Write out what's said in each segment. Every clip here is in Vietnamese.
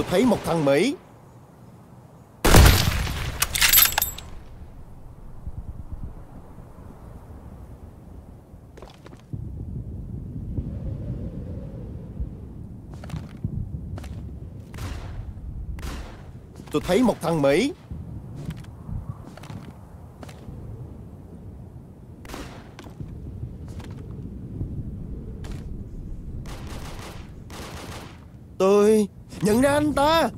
Tôi thấy một thằng Mỹ. Tôi thấy một thằng Mỹ Tôi nhận ra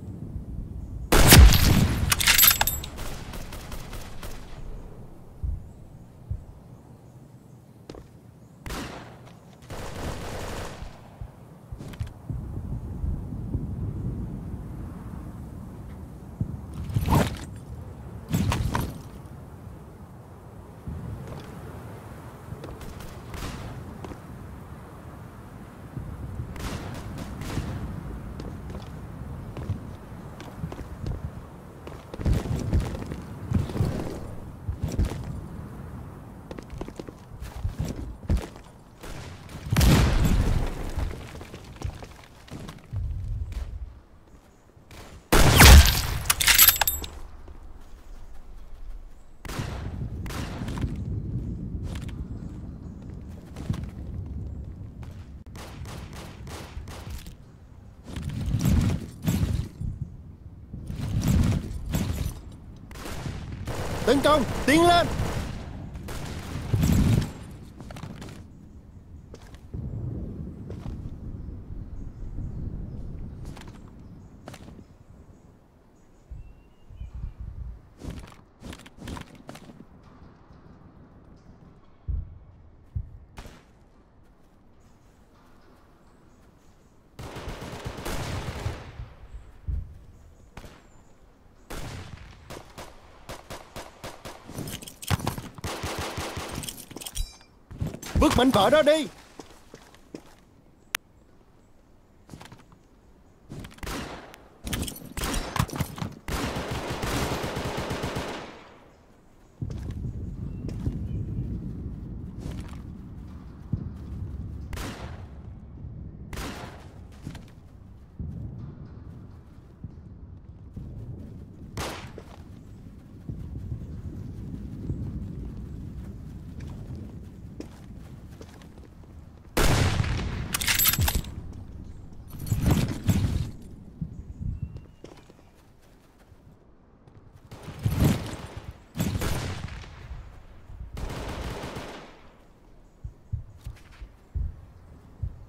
Tấn công Tiến lên bước bánh vỡ đó đi.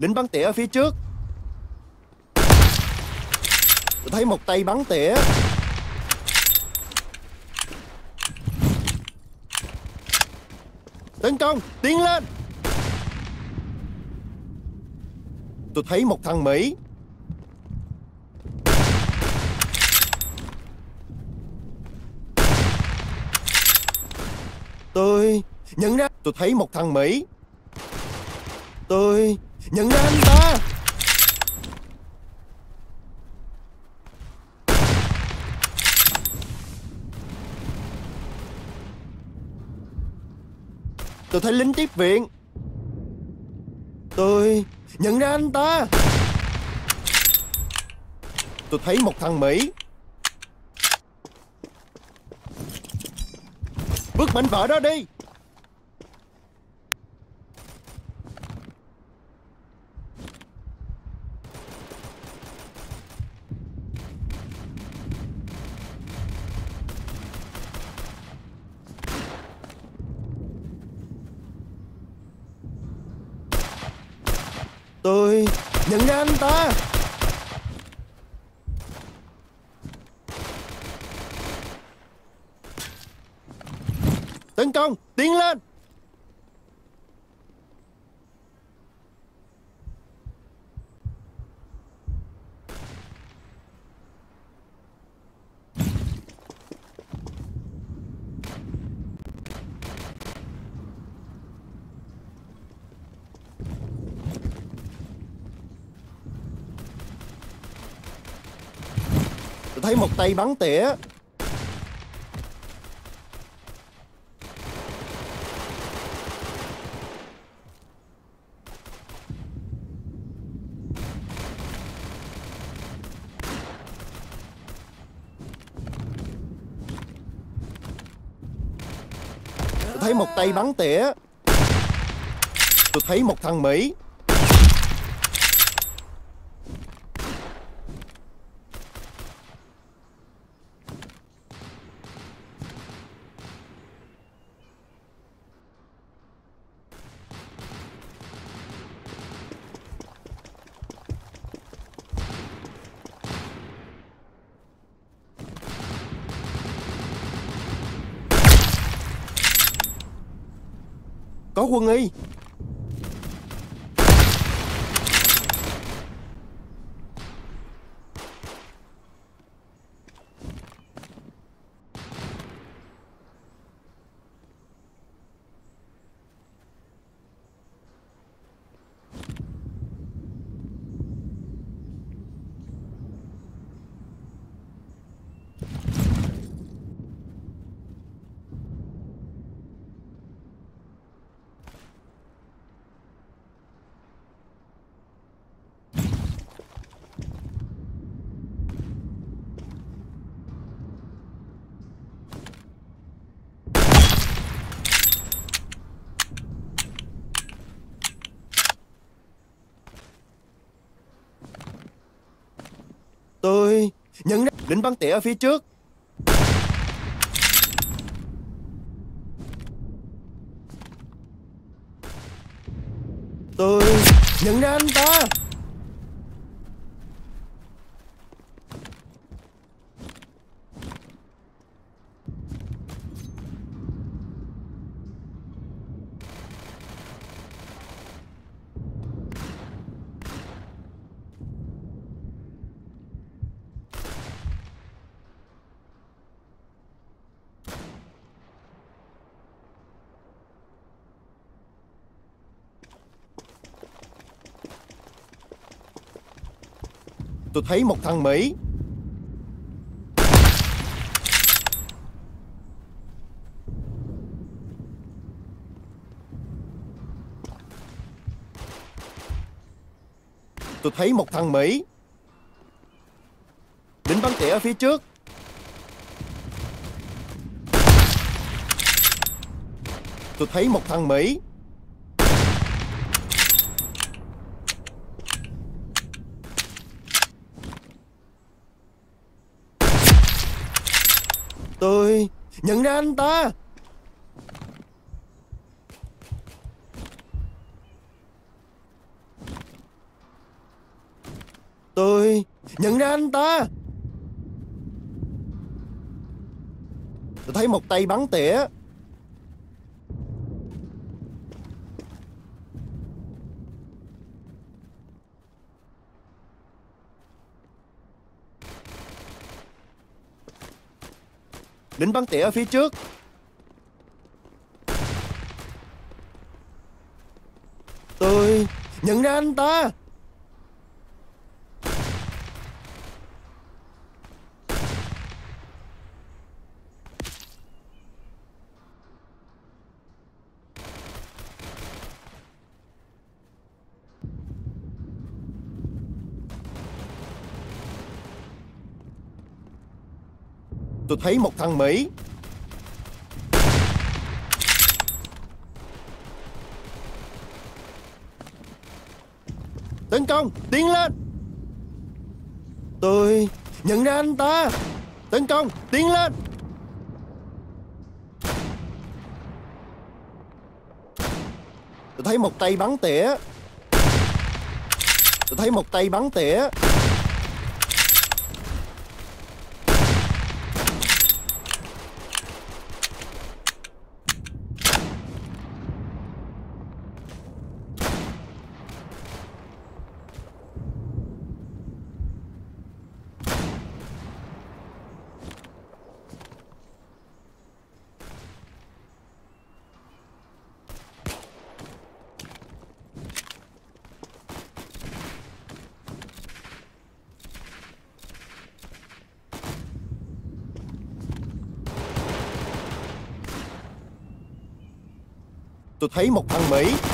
Lính bắn tỉa ở phía trước. Tôi thấy một tay bắn tỉa. Tấn công, tiến lên. Tôi thấy một thằng Mỹ. Tôi nhận ra Tôi thấy một thằng Mỹ. Tôi nhận ra anh ta. Tôi thấy lính tiếp viện. Tôi nhận ra anh ta. Tôi thấy một thằng Mỹ. Bước mảnh vợ đó đi. Tôi nhận ra anh ta. Tấn công, tiến lên. thấy một tay bắn tỉa. Tôi thấy một tay bắn tỉa. Tôi thấy một thằng Mỹ. Có quân y Tôi nhận ra định bắn tỉa ở phía trước. Tôi nhận ra anh ta. Tôi thấy một thằng Mỹ. Tôi thấy một thằng Mỹ. Lính bắn tỉa ở phía trước. Tôi thấy một thằng Mỹ. Tôi. Nhận ra anh ta. Tôi nhận ra anh ta. Tôi thấy một tay bắn tỉa. Đỉnh bắn tỉa ở phía trước. Tôi nhận ra anh ta. Tôi thấy một thằng Mỹ. Tấn công, tiến lên. Tôi nhận ra anh ta. Tấn công, tiến lên. Tôi thấy một tay bắn tỉa. Tôi thấy một tay bắn tỉa. Tôi thấy một thằng Mỹ.